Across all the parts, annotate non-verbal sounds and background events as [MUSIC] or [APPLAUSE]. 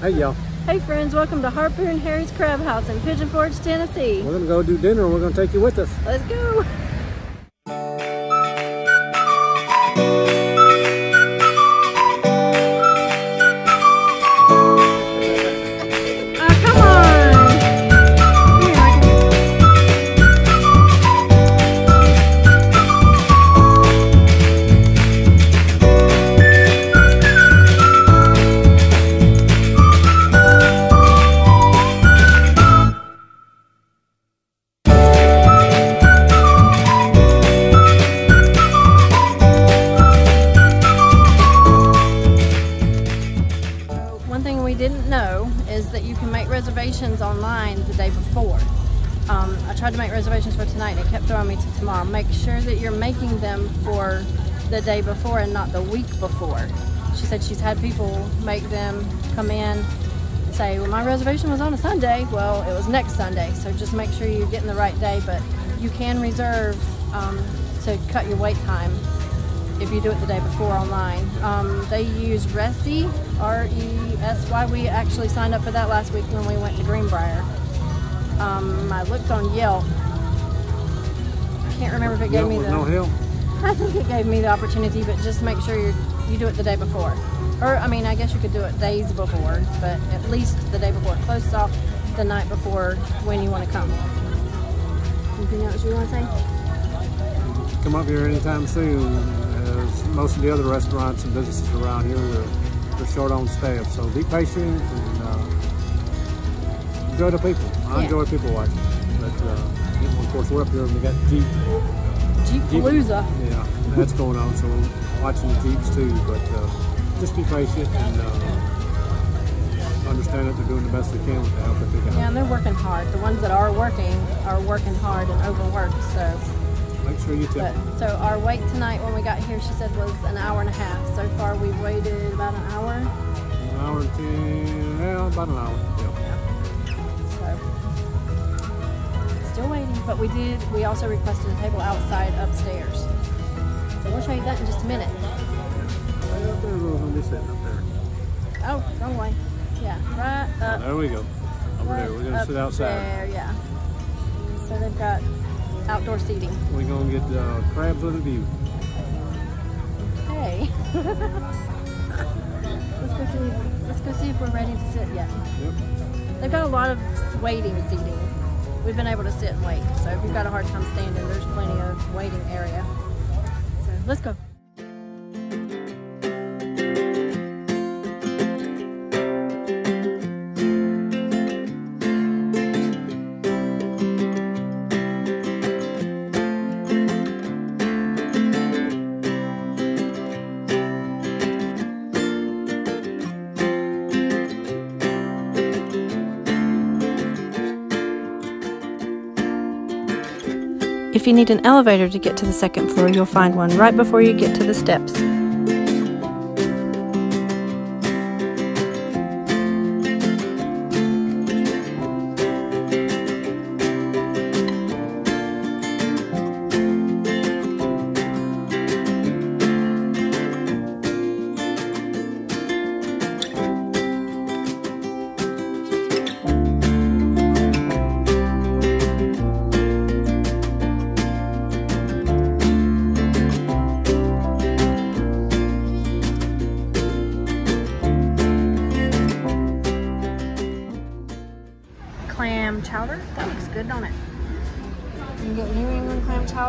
Hey y'all. Hey friends, welcome to Harpoon Harry's Crab House in Pigeon Forge, Tennessee. We're gonna go do dinner and we're gonna take you with us. Let's go. Reservations online the day before. Um, I tried to make reservations for tonight and it kept throwing me to tomorrow. Make sure that you're making them for the day before and not the week before. She said she's had people make them come in say, well, my reservation was on a Sunday. Well, it was next Sunday, so just make sure you're getting the right day. But you can reserve um, to cut your wait time if you do it the day before online. Um, they use Resy, R-E-S-Y. We actually signed up for that last week when we went to Greenbrier. Um, I looked on Yelp. I can't remember if it gave Yelp me the. no help. [LAUGHS] I think it gave me the opportunity, but just make sure you you do it the day before. Or I mean, I guess you could do it days before, but at least the day before. Close off the night before when you want to come. Anything else you want to say? Come up here anytime soon. As most of the other restaurants and businesses around here, they're, they're short on staff. So be patient and uh, enjoy the people. I Yeah. enjoy people watching. But uh, of course, we're up here and we got Jeep. Jeep Jeep- Palooza. Yeah, that's going on. So we're watching the Jeeps too. But uh, just be patient and uh, understand that they're doing the best they can with the help that they got. Yeah, and they're working hard. The ones that are working are working hard and overworked. So, Make sure you tip. but so our wait tonight when we got here, she said was an hour and a half. So far, we've waited about an hour. An hour and ten, yeah, about an hour. Yeah. So still waiting, but we did. We also requested a table outside upstairs. So we'll show you that in just a minute. Right up there, we're gonna be sitting up there. Oh, wrong way. Yeah, right Oh, up. there we go. Over there, we're gonna sit outside. There, yeah. So they've got outdoor seating. We're gonna get uh, crabs with a view. Hey. [LAUGHS] let's go see. Let's go see if we're ready to sit yet. Yep. They've got a lot of waiting seating. We've been able to sit and wait. So if you've got a hard time standing, there's plenty of waiting area. So let's go. If you need an elevator to get to the second floor, you'll find one right before you get to the steps.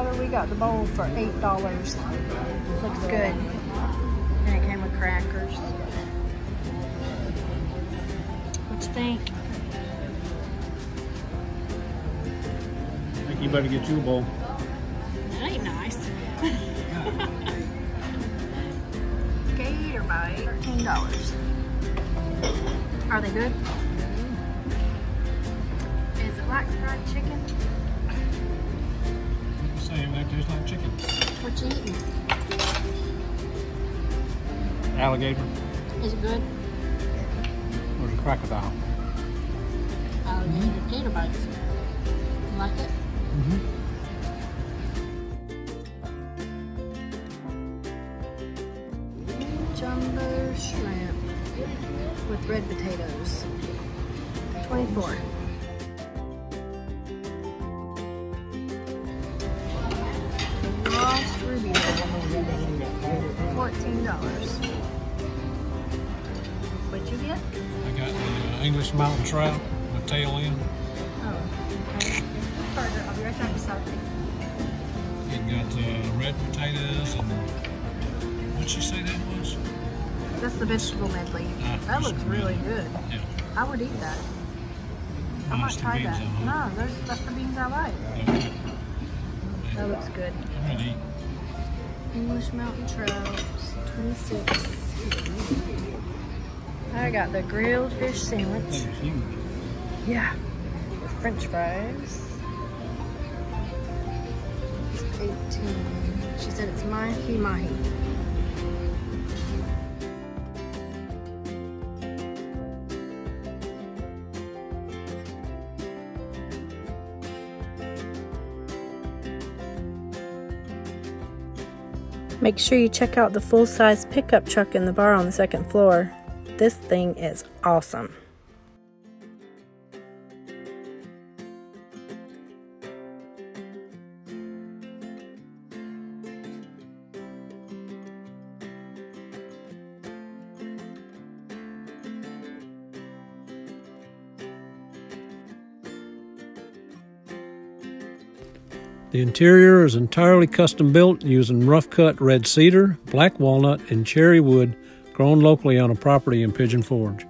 Chowder. We got the bowl for eight dollars. Looks good. And it came with crackers. What you think? I think you better get you a bowl. That ain't nice. [LAUGHS] Gator bite, thirteen dollars. Are they good? Is it like fried chicken? Same, that tastes like chicken. What you eating? Alligator Is it good? or the crocodile. Alligator gator bites. You like it? Mm -hmm. Jumbo shrimp with red potatoes. 24. Ruby. Fourteen dollars. What'd you get? I got the uh, English mountain trout with tail end. Oh, okay. Burger. I'll be right back you. It got uh, red potatoes and what'd you say that was? That's the vegetable medley. Ah, that looks really medley. good. Yeah. I would eat that. I might the try that. No, those, that's the beans I like. Okay. That looks good. English mountain trout, 26. I got the grilled fish sandwich. That is huge. Yeah. With french fries. It's 18. She said it's mahi mahi. Make sure you check out the full size pickup truck in the bar on the second floor. This thing is awesome. The interior is entirely custom built using rough cut red cedar, black walnut, and cherry wood grown locally on a property in Pigeon Forge.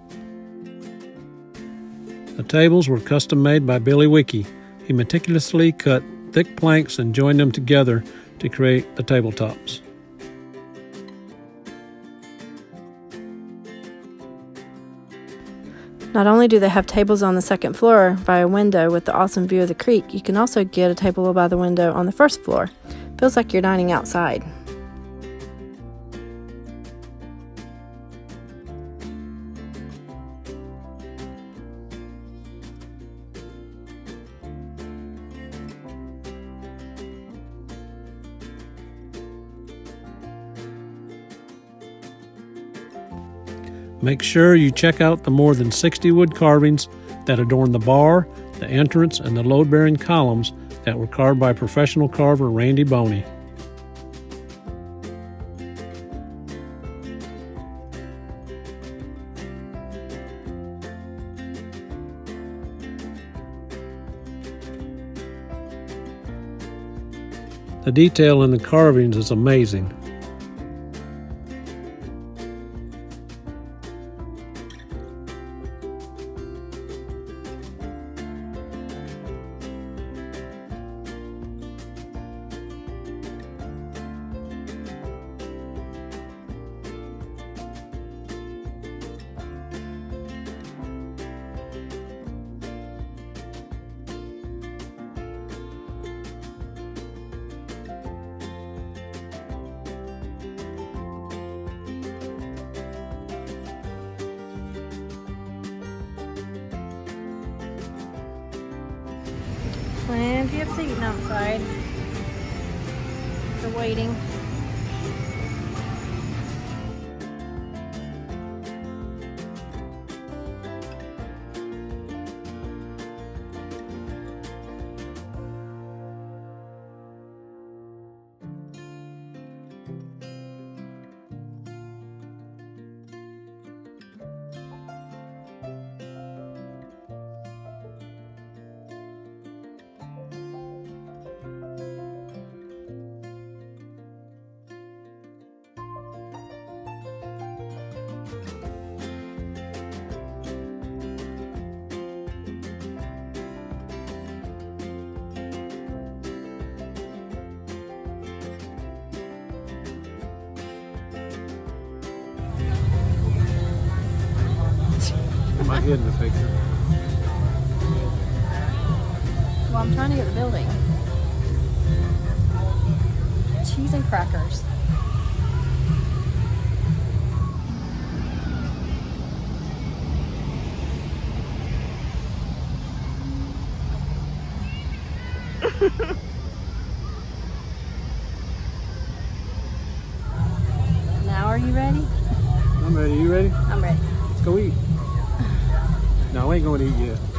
The tables were custom made by Billy Wiki. He meticulously cut thick planks and joined them together to create the tabletops. Not only do they have tables on the second floor by a window with the awesome view of the creek, you can also get a table by the window on the first floor. Feels like you're dining outside. Make sure you check out the more than 60 wood carvings that adorn the bar, the entrance, and the load bearing columns that were carved by professional carver Randy Boney. The detail in the carvings is amazing. Plenty of seating outside They're waiting. Am I getting the picture? Well, I'm trying to get the building. Cheese and crackers. [LAUGHS] now are you ready? I'm ready. You ready? I'm ready. Let's go eat. No, I ain't going to eat yet.